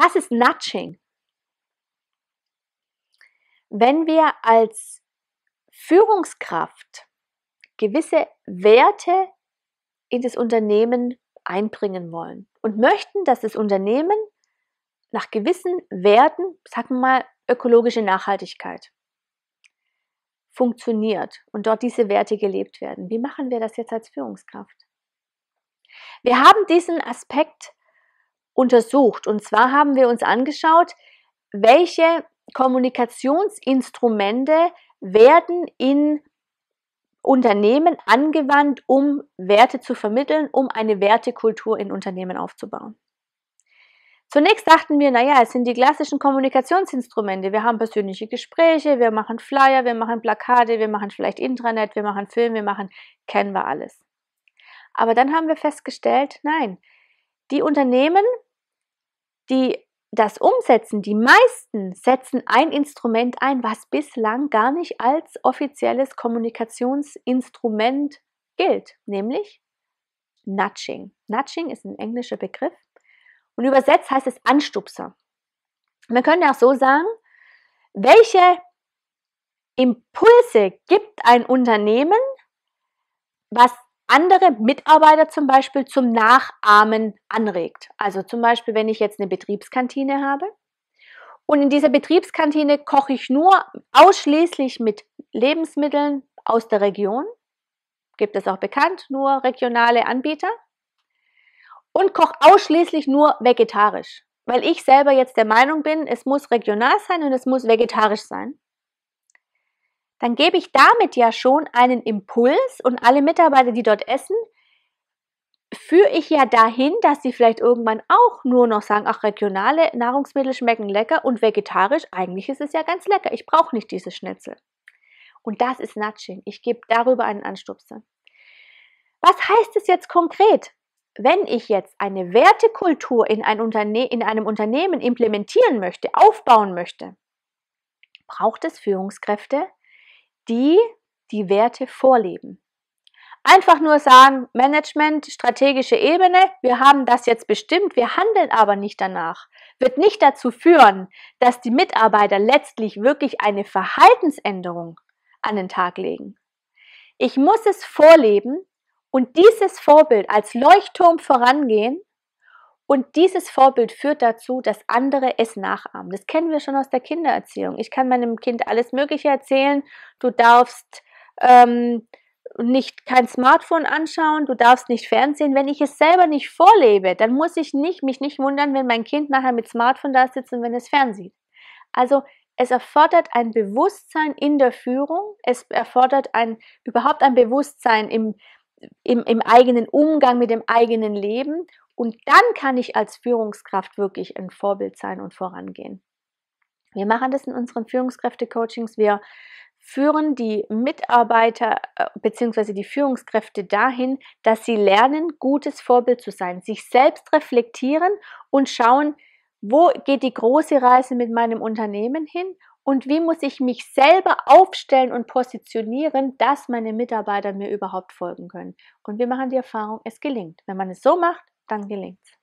Was ist Nudging? Wenn wir als Führungskraft gewisse Werte in das Unternehmen einbringen wollen und möchten, dass das Unternehmen nach gewissen Werten, sagen wir mal ökologische Nachhaltigkeit, funktioniert und dort diese Werte gelebt werden. Wie machen wir das jetzt als Führungskraft? Wir haben diesen Aspekt untersucht und zwar haben wir uns angeschaut, welche Kommunikationsinstrumente werden in Unternehmen angewandt, um Werte zu vermitteln, um eine Wertekultur in Unternehmen aufzubauen. Zunächst dachten wir, naja, es sind die klassischen Kommunikationsinstrumente. Wir haben persönliche Gespräche, wir machen Flyer, wir machen Plakate, wir machen vielleicht Intranet, wir machen Film, wir machen, kennen wir alles. Aber dann haben wir festgestellt, nein, die Unternehmen, die das umsetzen, die meisten setzen ein Instrument ein, was bislang gar nicht als offizielles Kommunikationsinstrument gilt, nämlich Nudging. Nudging ist ein englischer Begriff und übersetzt heißt es Anstupser. Man könnte auch so sagen, welche Impulse gibt ein Unternehmen, was andere Mitarbeiter zum Beispiel zum Nachahmen anregt. Also zum Beispiel, wenn ich jetzt eine Betriebskantine habe und in dieser Betriebskantine koche ich nur ausschließlich mit Lebensmitteln aus der Region, gibt es auch bekannt, nur regionale Anbieter und koche ausschließlich nur vegetarisch, weil ich selber jetzt der Meinung bin, es muss regional sein und es muss vegetarisch sein. Dann gebe ich damit ja schon einen Impuls und alle Mitarbeiter, die dort essen, führe ich ja dahin, dass sie vielleicht irgendwann auch nur noch sagen, ach, regionale Nahrungsmittel schmecken lecker und vegetarisch, eigentlich ist es ja ganz lecker, ich brauche nicht dieses Schnitzel. Und das ist Nudging. Ich gebe darüber einen Anstupser. Was heißt es jetzt konkret? wenn ich jetzt eine Wertekultur in, ein Unterne in einem Unternehmen implementieren möchte, aufbauen möchte, braucht es Führungskräfte, die die Werte vorleben. Einfach nur sagen, Management, strategische Ebene, wir haben das jetzt bestimmt, wir handeln aber nicht danach, wird nicht dazu führen, dass die Mitarbeiter letztlich wirklich eine Verhaltensänderung an den Tag legen. Ich muss es vorleben, und dieses Vorbild als Leuchtturm vorangehen und dieses Vorbild führt dazu, dass andere es nachahmen. Das kennen wir schon aus der Kindererziehung. Ich kann meinem Kind alles Mögliche erzählen. Du darfst ähm, nicht kein Smartphone anschauen, du darfst nicht Fernsehen. Wenn ich es selber nicht vorlebe, dann muss ich nicht, mich nicht wundern, wenn mein Kind nachher mit Smartphone da sitzt und wenn es fernsieht. Also es erfordert ein Bewusstsein in der Führung, es erfordert ein, überhaupt ein Bewusstsein im, im, im eigenen Umgang mit dem eigenen Leben. Und dann kann ich als Führungskraft wirklich ein Vorbild sein und vorangehen. Wir machen das in unseren Führungskräfte-Coachings. Wir führen die Mitarbeiter äh, bzw. die Führungskräfte dahin, dass sie lernen, gutes Vorbild zu sein, sich selbst reflektieren und schauen, wo geht die große Reise mit meinem Unternehmen hin und wie muss ich mich selber aufstellen und positionieren, dass meine Mitarbeiter mir überhaupt folgen können. Und wir machen die Erfahrung, es gelingt. Wenn man es so macht, dann gelingt es.